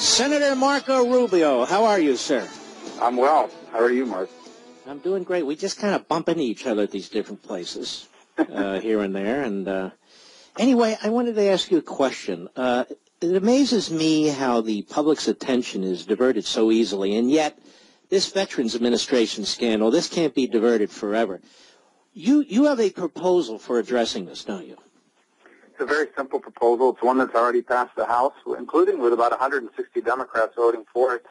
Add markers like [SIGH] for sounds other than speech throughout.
Senator Marco Rubio, how are you, sir? I'm well. How are you, Mark? I'm doing great. We just kind of bump into each other at these different places [LAUGHS] uh, here and there. And uh, anyway, I wanted to ask you a question. Uh, it amazes me how the public's attention is diverted so easily, and yet this Veterans Administration scandal, this can't be diverted forever. You you have a proposal for addressing this, don't you? A very simple proposal. It's one that's already passed the House, including with about 160 Democrats voting for it.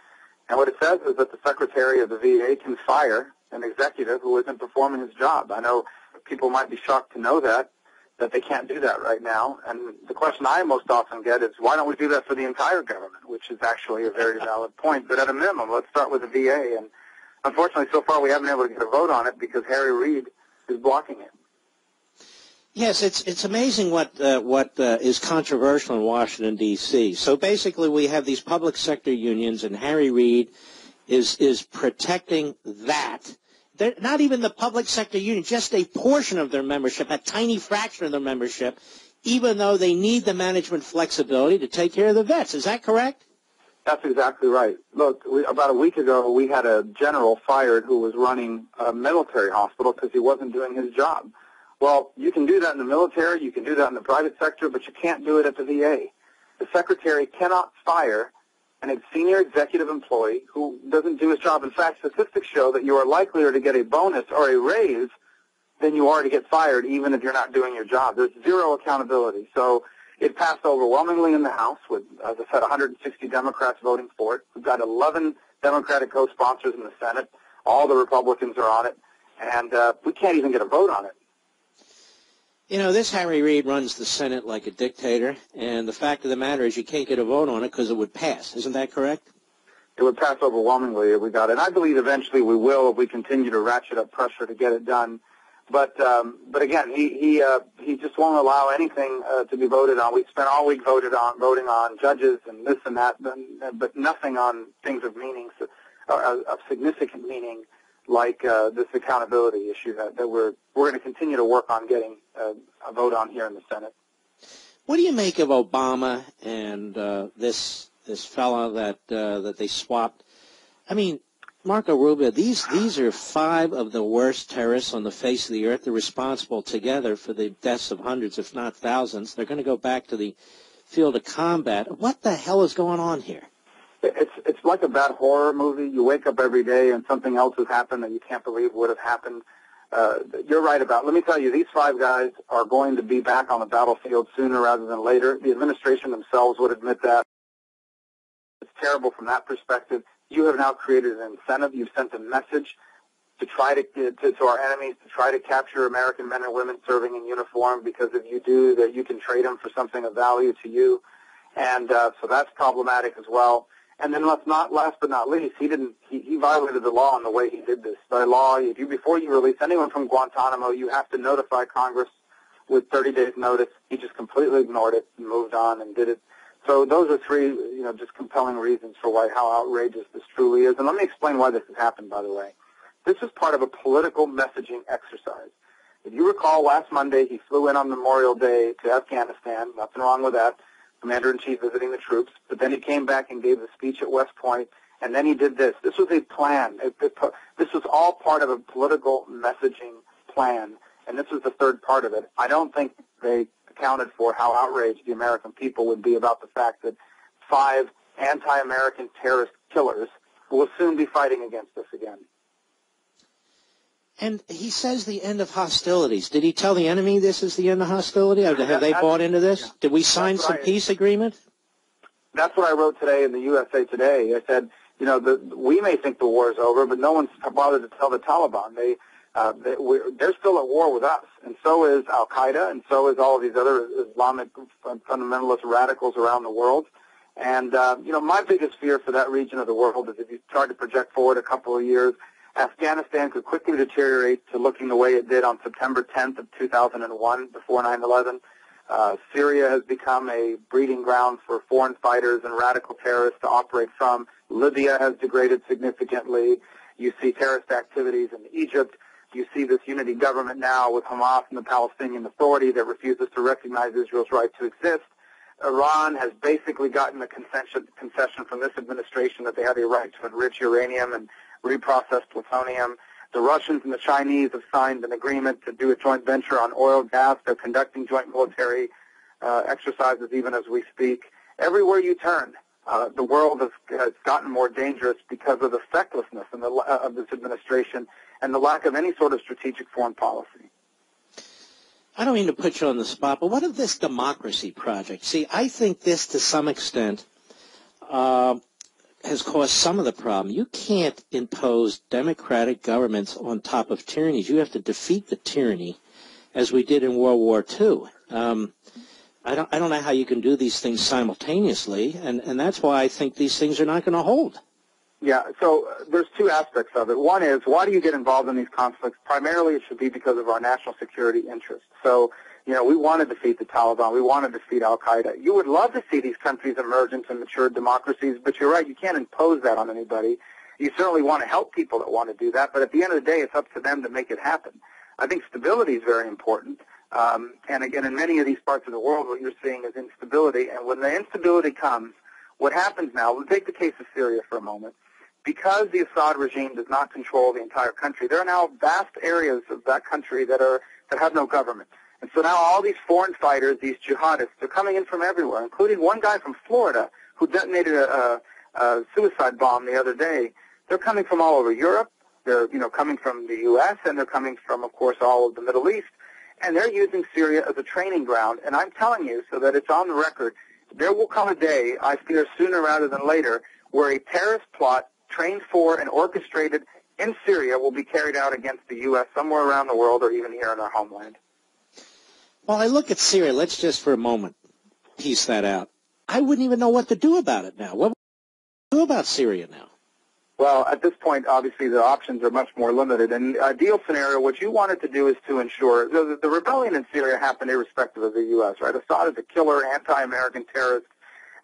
And what it says is that the Secretary of the VA can fire an executive who isn't performing his job. I know people might be shocked to know that, that they can't do that right now. And the question I most often get is, why don't we do that for the entire government, which is actually a very valid point. But at a minimum, let's start with the VA. And unfortunately, so far we haven't been able to get a vote on it because Harry Reid is blocking it. Yes, it's it's amazing what uh, what uh, is controversial in Washington D.C. So basically, we have these public sector unions, and Harry Reid is is protecting that. They're not even the public sector union, just a portion of their membership, a tiny fraction of their membership, even though they need the management flexibility to take care of the vets. Is that correct? That's exactly right. Look, we, about a week ago, we had a general fired who was running a military hospital because he wasn't doing his job. Well, you can do that in the military, you can do that in the private sector, but you can't do it at the VA. The secretary cannot fire an senior executive employee who doesn't do his job. In fact, statistics show that you are likelier to get a bonus or a raise than you are to get fired, even if you're not doing your job. There's zero accountability. So it passed overwhelmingly in the House with, as I said, 160 Democrats voting for it. We've got 11 Democratic co-sponsors in the Senate. All the Republicans are on it. And uh, we can't even get a vote on it. You know, this Harry Reid runs the Senate like a dictator, and the fact of the matter is you can't get a vote on it because it would pass. Isn't that correct? It would pass overwhelmingly if we got it. And I believe eventually we will if we continue to ratchet up pressure to get it done. But um, but again, he he uh, he just won't allow anything uh, to be voted on. We spent all week voted on voting on judges and this and that, but, but nothing on things of meaning, uh, of significant meaning like uh, this accountability issue that, that we're we're going to continue to work on getting uh, a vote on here in the Senate. What do you make of Obama and uh, this this fellow that uh, that they swapped? I mean, Marco Rubio. These these are five of the worst terrorists on the face of the earth. They're responsible together for the deaths of hundreds, if not thousands. They're going to go back to the field of combat. What the hell is going on here? It's it's like a bad horror movie. You wake up every day and something else has happened that you can't believe would have happened. Uh, you're right about. Let me tell you, these five guys are going to be back on the battlefield sooner rather than later. The administration themselves would admit that. It's terrible from that perspective. You have now created an incentive. You've sent a message to try to, to to our enemies to try to capture American men and women serving in uniform because if you do, that you can trade them for something of value to you, and uh, so that's problematic as well. And then let's not, last but not least, he didn't, he, he violated the law in the way he did this. By law, if you, before you release anyone from Guantanamo, you have to notify Congress with 30 days notice. He just completely ignored it and moved on and did it. So those are three, you know, just compelling reasons for why, how outrageous this truly is. And let me explain why this has happened, by the way. This is part of a political messaging exercise. If you recall, last Monday he flew in on Memorial Day to Afghanistan. Nothing wrong with that commander-in-chief visiting the troops, but then he came back and gave the speech at West Point, and then he did this. This was a plan. This was all part of a political messaging plan, and this was the third part of it. I don't think they accounted for how outraged the American people would be about the fact that five anti-American terrorist killers will soon be fighting against us again. And he says the end of hostilities. Did he tell the enemy this is the end of hostility? Have they bought into this? Did we sign some I, peace agreement? That's what I wrote today in the USA Today. I said, you know, the, we may think the war is over, but no one's bothered to tell the Taliban. They, uh, they they're still at war with us, and so is Al Qaeda, and so is all of these other Islamic fundamentalist radicals around the world. And uh, you know, my biggest fear for that region of the world is if you try to project forward a couple of years Afghanistan could quickly deteriorate to looking the way it did on September 10th of 2001 before 9/11. Uh, Syria has become a breeding ground for foreign fighters and radical terrorists to operate from. Libya has degraded significantly. You see terrorist activities in Egypt. You see this unity government now with Hamas and the Palestinian Authority that refuses to recognize Israel's right to exist. Iran has basically gotten a concession, concession from this administration that they have a right to enrich uranium and reprocess plutonium. The Russians and the Chinese have signed an agreement to do a joint venture on oil gas. They're conducting joint military uh, exercises even as we speak. Everywhere you turn, uh, the world has, has, gotten more dangerous because of the fecklessness the, uh, of this administration and the lack of any sort of strategic foreign policy. I don't mean to put you on the spot, but what of this democracy project? See, I think this, to some extent, uh, has caused some of the problem. You can't impose democratic governments on top of tyrannies. You have to defeat the tyranny, as we did in World War II. Um, I don't, I don't know how you can do these things simultaneously, and, and that's why I think these things are not going to hold. Yeah, so uh, there's two aspects of it. One is, why do you get involved in these conflicts? Primarily, it should be because of our national security interests. So, you know, we want to defeat the Taliban. We want to defeat Al-Qaeda. You would love to see these countries emerge into mature democracies, but you're right, you can't impose that on anybody. You certainly want to help people that want to do that, but at the end of the day, it's up to them to make it happen. I think stability is very important. Um, and again, in many of these parts of the world, what you're seeing is instability. And when the instability comes, what happens now, we'll take the case of Syria for a moment because the Assad regime does not control the entire country, there are now vast areas of that country that are that have no government. And so now all these foreign fighters, these jihadists, they're coming in from everywhere, including one guy from Florida who detonated a, a, a suicide bomb the other day. They're coming from all over Europe. They're, you know, coming from the U.S. and they're coming from, of course, all of the Middle East. And they're using Syria as a training ground. And I'm telling you, so that it's on the record, there will come a day, I fear sooner rather than later, where a terrorist plot trained for and orchestrated in Syria will be carried out against the U.S. somewhere around the world or even here in our homeland. Well, I look at Syria. Let's just for a moment piece that out. I wouldn't even know what to do about it now. What do about Syria now? Well, at this point, obviously the options are much more limited. And ideal scenario, what you wanted to do is to ensure the, the rebellion in Syria happened irrespective of the U.S. Right? Assad is a killer, anti-American terrorist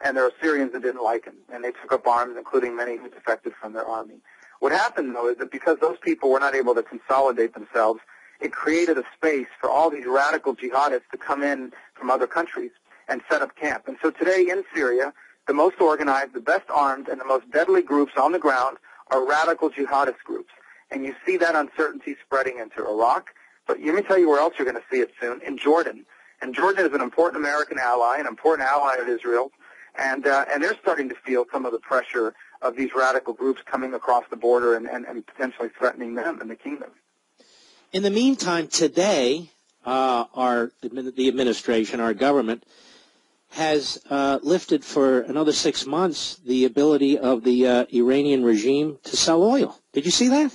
and there are Syrians that didn't like him, and they took up arms, including many who defected from their army. What happened, though, is that because those people were not able to consolidate themselves, it created a space for all these radical jihadists to come in from other countries and set up camp. And so today in Syria, the most organized, the best armed, and the most deadly groups on the ground are radical jihadist groups. And you see that uncertainty spreading into Iraq. But let me tell you where else you're going to see it soon, in Jordan. And Jordan is an important American ally, an important ally of Israel and uh, and they're starting to feel some of the pressure of these radical groups coming across the border and, and, and potentially threatening them and the kingdom. In the meantime, today, uh, our the administration, our government, has uh, lifted for another six months the ability of the uh, Iranian regime to sell oil. Did you see that?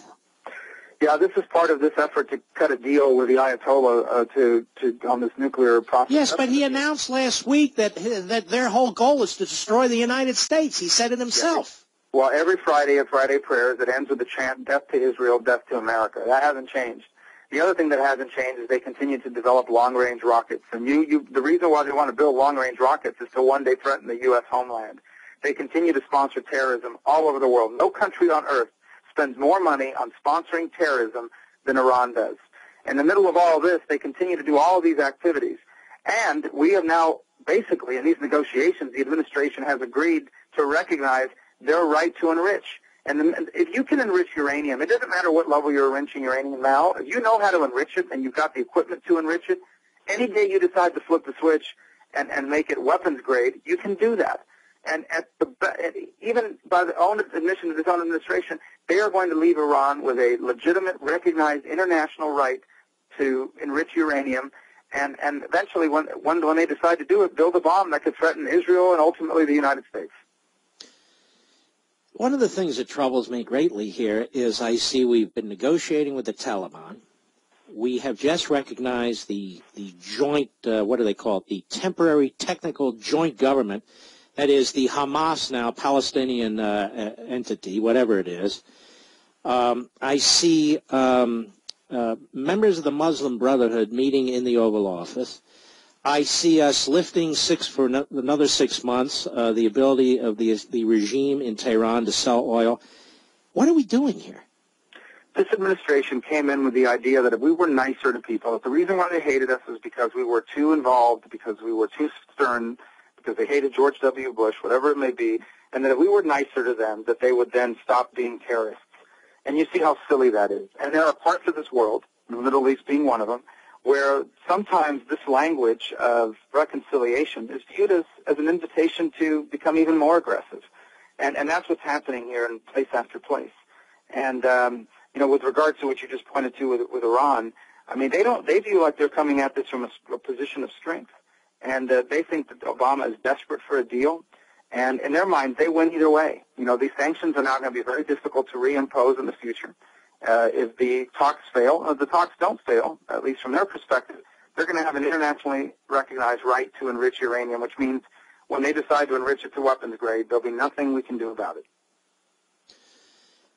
Yeah, this is part of this effort to cut a deal with the Ayatollah uh, to, to on this nuclear process. Yes, but he announced last week that that their whole goal is to destroy the United States. He said it himself. Yeah. Well, every Friday at Friday prayers, it ends with the chant "Death to Israel, Death to America." That hasn't changed. The other thing that hasn't changed is they continue to develop long-range rockets. And you, you, the reason why they want to build long-range rockets is to one day threaten the U.S. homeland. They continue to sponsor terrorism all over the world. No country on earth spends more money on sponsoring terrorism than Iran does. In the middle of all this, they continue to do all of these activities. And we have now, basically, in these negotiations, the administration has agreed to recognize their right to enrich. And if you can enrich uranium, it doesn't matter what level you're enriching uranium now. If you know how to enrich it and you've got the equipment to enrich it, any day you decide to flip the switch and, and make it weapons grade, you can do that. And at the even by the own admission of this own administration, they are going to leave Iran with a legitimate, recognized international right to enrich uranium, and and eventually, when when when they decide to do it, build a bomb that could threaten Israel and ultimately the United States. One of the things that troubles me greatly here is I see we've been negotiating with the Taliban. We have just recognized the the joint uh, what do they call it? The temporary technical joint government that is the Hamas now Palestinian uh, entity, whatever it is. Um, I see um, uh, members of the Muslim Brotherhood meeting in the Oval Office. I see us lifting six for no, another six months uh, the ability of the the regime in Tehran to sell oil. What are we doing here? This administration came in with the idea that if we were nicer to people, the reason why they hated us is because we were too involved, because we were too stern, because they hated George W. Bush, whatever it may be, and that if we were nicer to them, that they would then stop being terrorists. And you see how silly that is. And there are parts of this world, the Middle East being one of them, where sometimes this language of reconciliation is viewed as, as an invitation to become even more aggressive. And, and that's what's happening here in place after place. And, um, you know, with regard to what you just pointed to with, with Iran, I mean, they don't, they view like they're coming at this from a, a position of strength. And uh, they think that Obama is desperate for a deal. And in their mind, they win either way. You know, these sanctions are now going to be very difficult to reimpose in the future. Uh, if the talks fail, if the talks don't fail, at least from their perspective, they're going to have an internationally recognized right to enrich uranium, which means when they decide to enrich it to weapons grade, there'll be nothing we can do about it.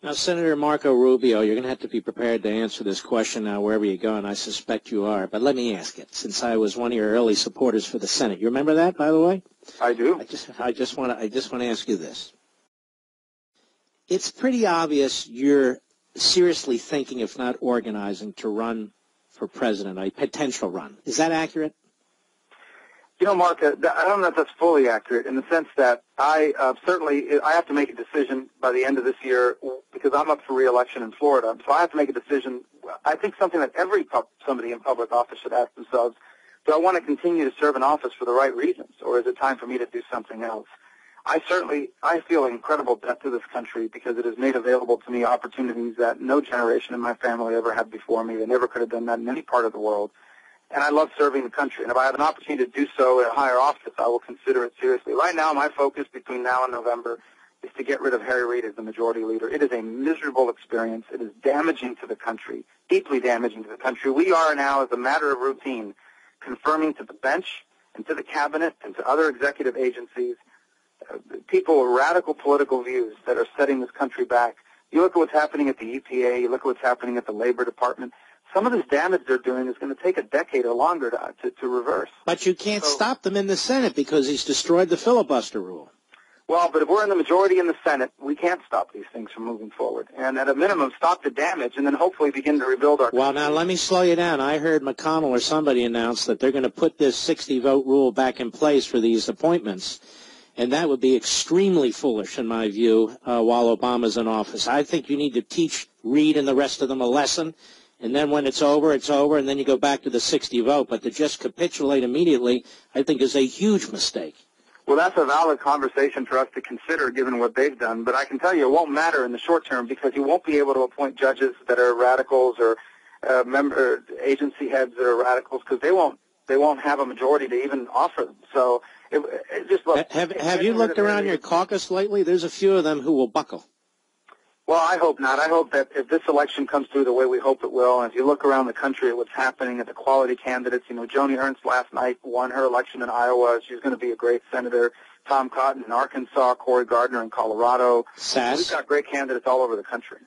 Now, Senator Marco Rubio, you're going to have to be prepared to answer this question now wherever you go, and I suspect you are. But let me ask it, since I was one of your early supporters for the Senate. You remember that, by the way? I do. I just, I just want to, I just want to ask you this. It's pretty obvious you're seriously thinking, if not organizing, to run for president, a potential run. Is that accurate? You know, Mark, uh, I don't know if that's fully accurate in the sense that I uh, certainly I have to make a decision by the end of this year because I'm up for reelection in Florida. So I have to make a decision. I think something that every pub, somebody in public office should ask themselves: Do I want to continue to serve in office for the right reasons, or is it time for me to do something else? I certainly I feel incredible debt to this country because it has made available to me opportunities that no generation in my family ever had before me. They never could have done that in any part of the world and I love serving the country. And if I have an opportunity to do so in a higher office, I will consider it seriously. Right now, my focus between now and November is to get rid of Harry Reid as the majority leader. It is a miserable experience. It is damaging to the country, deeply damaging to the country. We are now, as a matter of routine, confirming to the bench and to the cabinet and to other executive agencies people with radical political views that are setting this country back. You look at what's happening at the EPA, you look at what's happening at the Labor Department some of this damage they're doing is going to take a decade or longer to, to, to reverse. But you can't so, stop them in the Senate because he's destroyed the filibuster rule. Well, but if we're in the majority in the Senate, we can't stop these things from moving forward. And at a minimum, stop the damage and then hopefully begin to rebuild our Well, now let me slow you down. I heard McConnell or somebody announce that they're going to put this 60 vote rule back in place for these appointments. And that would be extremely foolish, in my view, uh, while Obama's in office. I think you need to teach Reid and the rest of them a lesson and then when it's over, it's over, and then you go back to the 60 vote. But to just capitulate immediately, I think, is a huge mistake. Well, that's a valid conversation for us to consider given what they've done. But I can tell you it won't matter in the short term because you won't be able to appoint judges that are radicals or uh, member agency heads that are radicals because they won't they won't have a majority to even offer them. So it, it just look, have have you looked around your caucus lately? There's a few of them who will buckle. Well, I hope not. I hope that if this election comes through the way we hope it will, and if you look around the country at what's happening at the quality candidates, you know, Joni Ernst last night won her election in Iowa. She's going to be a great senator. Tom Cotton in Arkansas, Cory Gardner in Colorado. Sasse. We've got great candidates all over the country.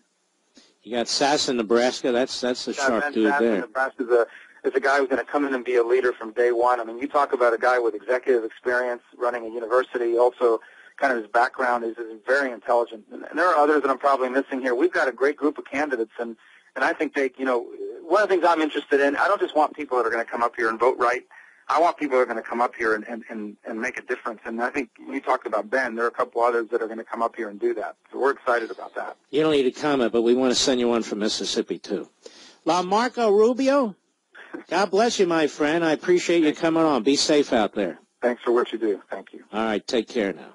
You got Sasse in Nebraska. That's that's a yeah, sharp ben dude Sasse there. In Nebraska is a is a guy who's going to come in and be a leader from day one. I mean, you talk about a guy with executive experience running a university, also kind of his background is, is very intelligent. And, and there are others that I'm probably missing here. We've got a great group of candidates, and and I think they, you know, one of the things I'm interested in, I don't just want people that are going to come up here and vote right. I want people that are going to come up here and, and, and, and make a difference. And I think you talked about Ben. There are a couple others that are going to come up here and do that. So we're excited about that. You don't need to comment, but we want to send you one from Mississippi, too. La Marco Rubio, God bless you, my friend. I appreciate you coming on. Be safe out there. Thanks for what you do. Thank you. All right. Take care now.